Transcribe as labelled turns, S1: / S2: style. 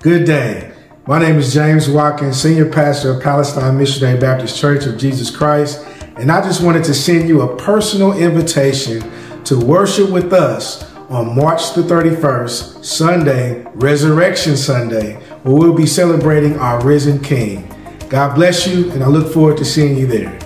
S1: Good day. My name is James Watkins, Senior Pastor of Palestine Missionary Baptist Church of Jesus Christ, and I just wanted to send you a personal invitation to worship with us on March the 31st, Sunday, Resurrection Sunday, where we'll be celebrating our risen King. God bless you, and I look forward to seeing you there.